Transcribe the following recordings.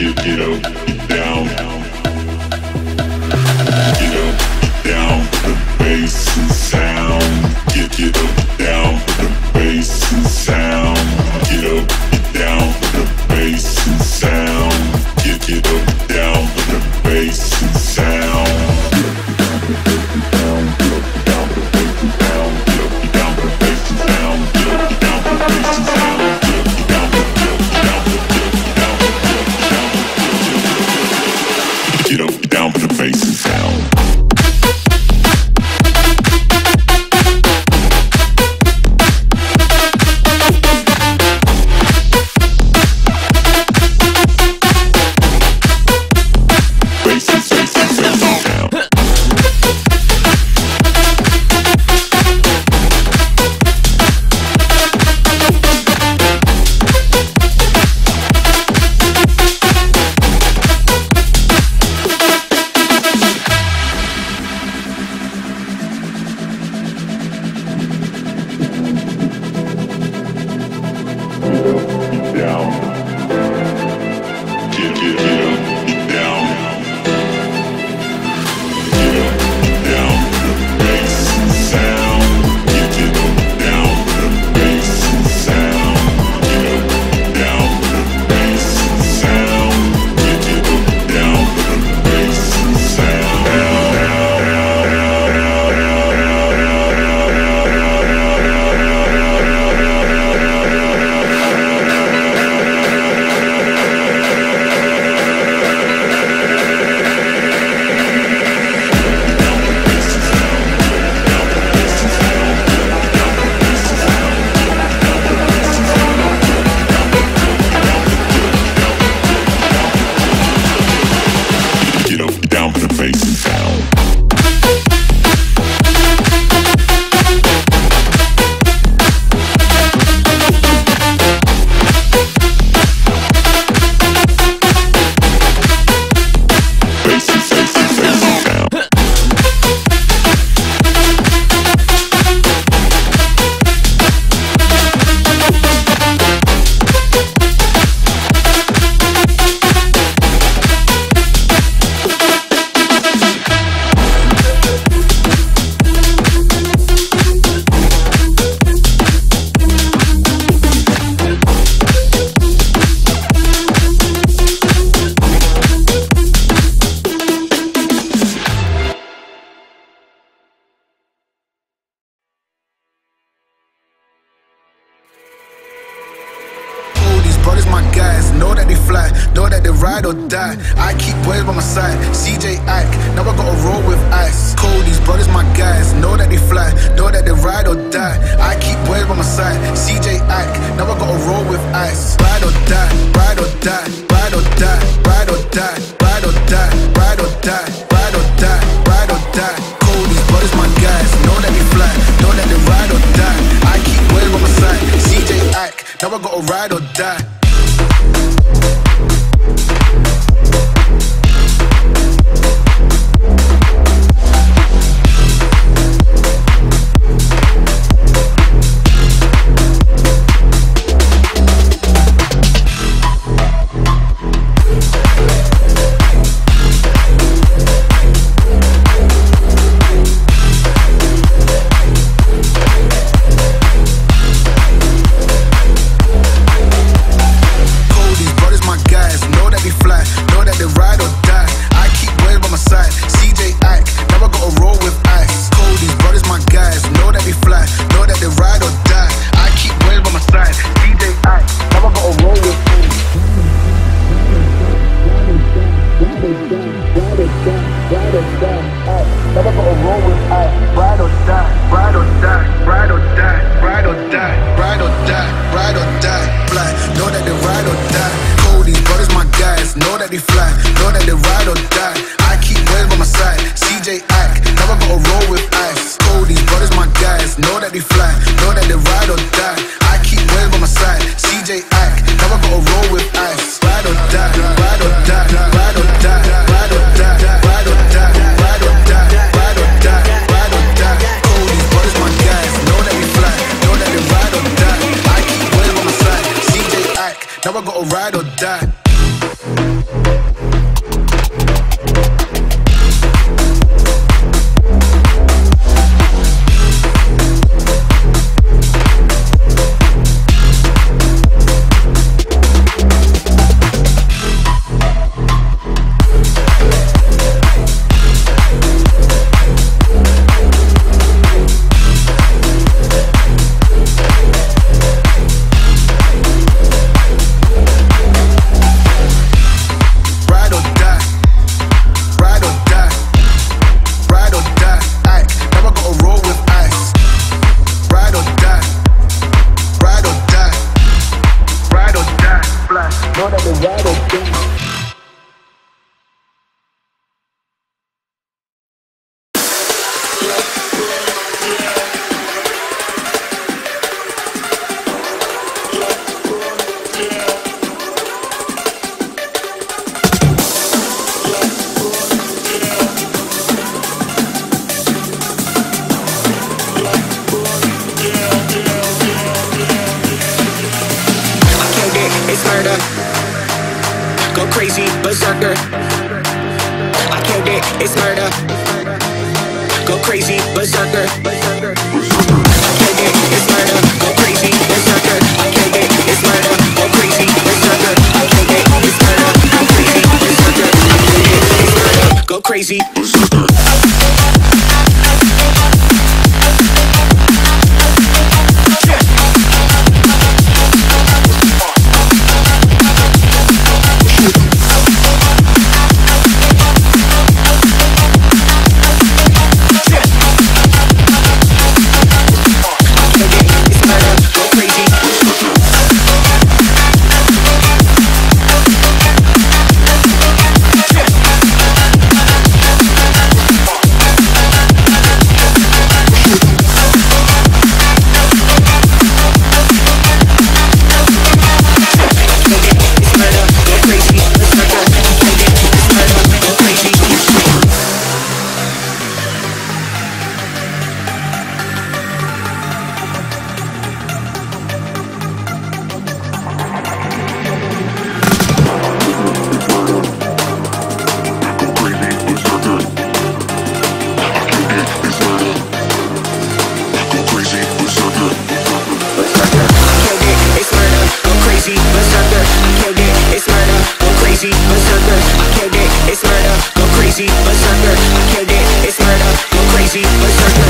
Get you know, down. is my guys. Know that they fly, know that they ride or die. I keep waves by my side. CJ act, now I gotta roll with ice. Cody's brothers, my guys. Know that they fly, know that they ride or die. I keep waves by my side. CJ act, now I gotta roll with ice. Ride or die, ride or die, ride or die, ride or die, ride or die, ride or die, ride or die, ride or die. Cody's brothers, my guys. Know that they fly, know that they ride or die. I keep waves by my side. CJ act, now I gotta ride or die. Never got a role What are the right of things? Get up, down, the bass and sound. Get,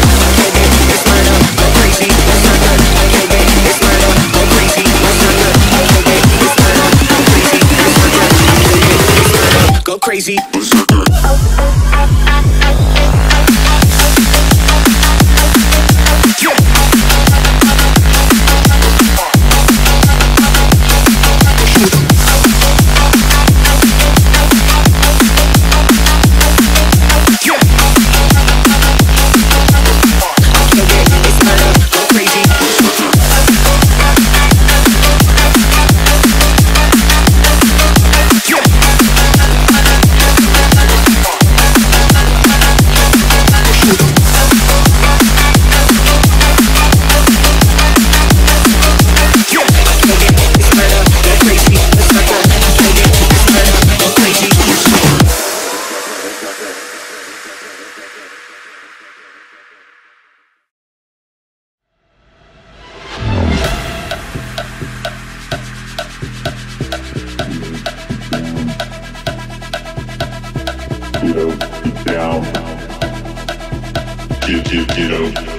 get up.